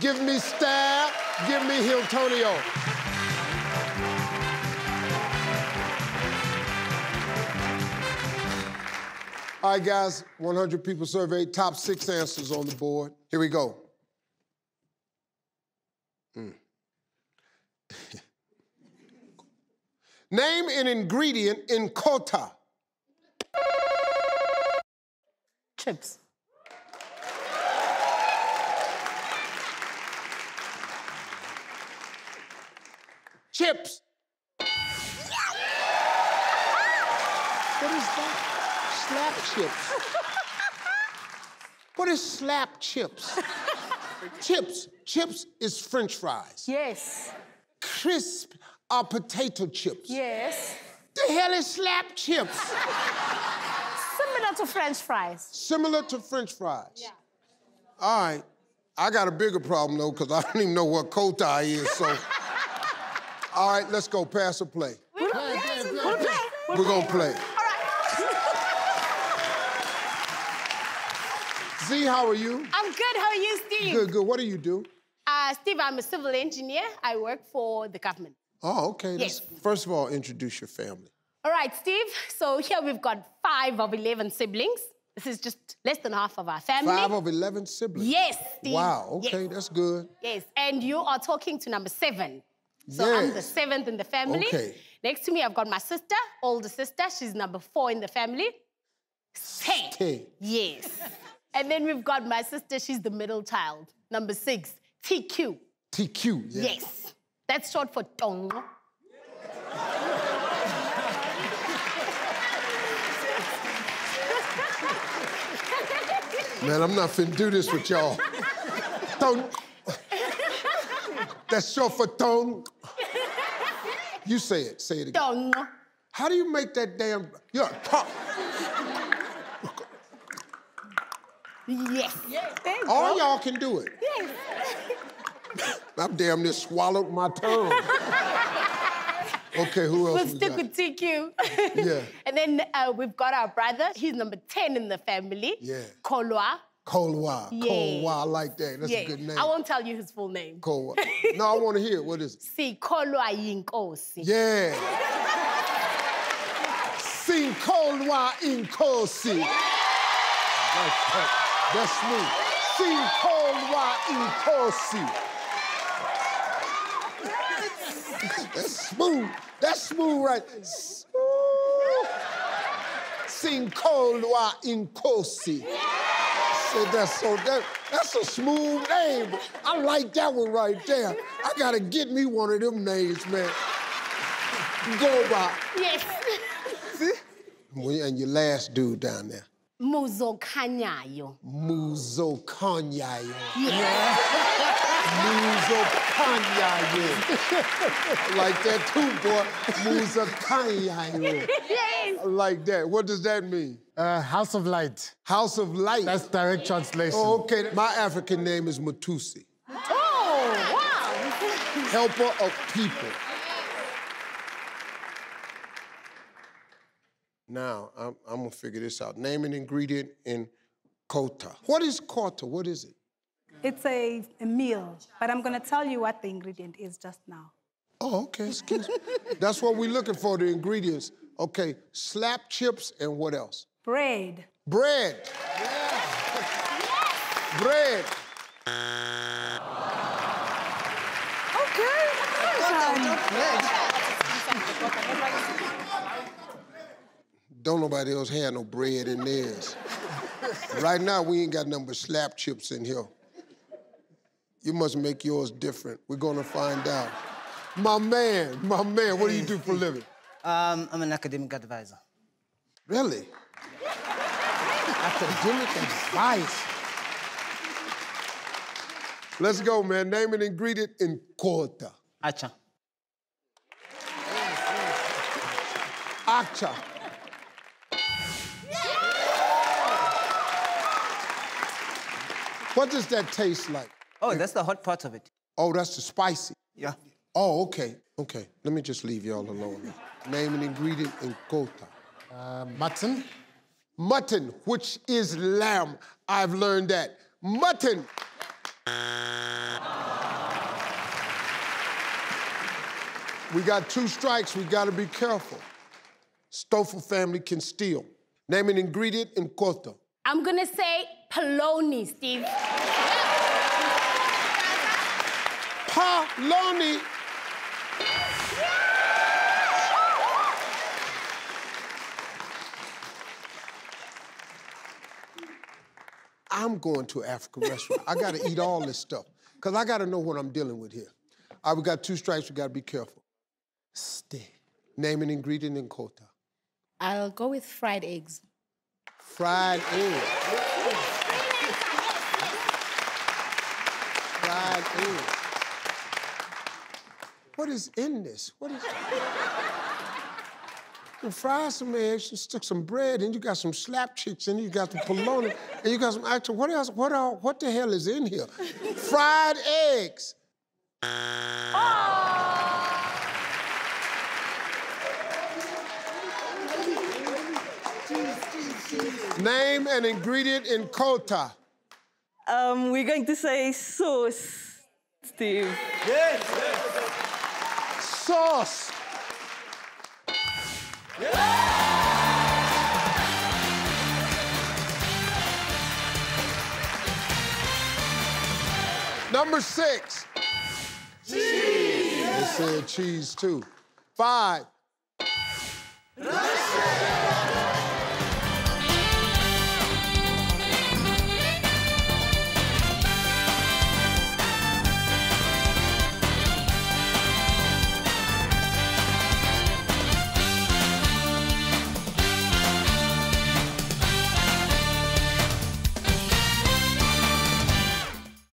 Give me Stab. Give me Hiltonio. All right, guys, 100 people surveyed, top six answers on the board. Here we go. Mm. Name an ingredient in kota. Chips. Chips. What is that? Slap chips. what is slap chips? chips. Chips is French fries. Yes. Crisp are potato chips. Yes. The hell is slap chips? Similar to French fries. Similar to French fries. Yeah. All right. I got a bigger problem though, because I don't even know what kota is, so. All right, let's go. Pass or play. We'll play. We'll play. We're gonna play. All right. Z, how are you? I'm good. How are you, Steve? Good, good. What do you do? Uh, Steve, I'm a civil engineer. I work for the government. Oh, okay. Yes. Let's- First of all, introduce your family. All right, Steve. So here we've got five of 11 siblings. This is just less than half of our family. Five of 11 siblings. Yes, Steve. Wow, okay, Yes. that's good. Yes, and you are talking to number seven. So I'm the seventh in the family. Okay. Next to me, I've got my sister, older sister. She's number four in the family. Hey. Hey. Yes. and then we've got my sister. She's the middle child, number six, TQ. TQ. Yes. That's short for Tong. Man, I'm not finna do this with y'all. Tong. That's short for tongue. You say it. Say it again. Tong. How do you make that damn? Yeah, pop. Yes. There you All go. y'all can do it. Yes. I'm damn near swallowed my tongue. okay, who else We'll we stick got? with TQ. Yeah. And then uh, we've got our brother. He's number 10 in the family. Yeah. Kolwa. Kolwa. Yes. Kolwa, I like that. That's Yeah. a good name. I won't tell you his full name. Kolwa. No, I want to hear it. What is it? Sikolwa Yinkosi. Yeah. Sing Kolwa Inkosi. That's, that, that's me. Sing Kolwa Inkosi. That's smooth. That's smooth, right? Sing Kolwa Said that's so that, that's a smooth name. I like that one right there. I gotta get me one of them names, man. Go by. Yes. See? And your last dude down there. Muzo Kanyayo. Muzo Kanyayo. Muzo Kanyayo. like that too, boy. Muzo Kanyayo. Yes. Like that. What does that mean? Uh, House of Light. House of Light. That's direct translation. Oh, okay. My African name is Matusi. Oh, wow. Helper of people. Now, I'm, I'm gonna figure this out. Name an ingredient in kota. What is kota? What is it? It's a, a meal, but I'm gonna tell you what the ingredient is just now. Oh, okay, excuse me. That's what we're looking for, the ingredients. Okay, slap chips and what else? Bread. Bread. Yes. Bread. Okay. Don't nobody else have no bread in theirs. right now, we ain't got nothing but slap chips in here. You must make yours different. We're gonna find out. My man, my man, what do you do for a living? Um, I'm an academic advisor. Really? Academic advice. Let's go, man. Name an ingredient in kota. Atchar. Atchar. What does that taste like? Oh, that's the hot part of it. Oh, that's the spicy. Yeah. Oh, okay. Okay. Let me just leave y'all alone. Name an ingredient in kota. Uh, mutton mutton, which is lamb. I've learned that. Mutton. we got two strikes, we gotta be careful. Stoffel family can steal. Name an ingredient in kota. I'm gonna say polony, Steve. polony I'm going to an African restaurant. I got to eat all this stuff because I got to know what I'm dealing with here. All right, we got two strikes. We got to be careful. Stay. Name an ingredient in kota. I'll go with fried eggs. Fried eggs. Fried eggs. What is in this? What is? You fry some eggs, and stick some bread, and you got some slap chicks, and you got the polony, and you got some atchar. What else? What all, What the hell is in here? Fried eggs. Name an ingredient in kota. Um, we're going to say sauce, Steve. Yes. Sauce. Number six. Cheese. They said cheese too. Five.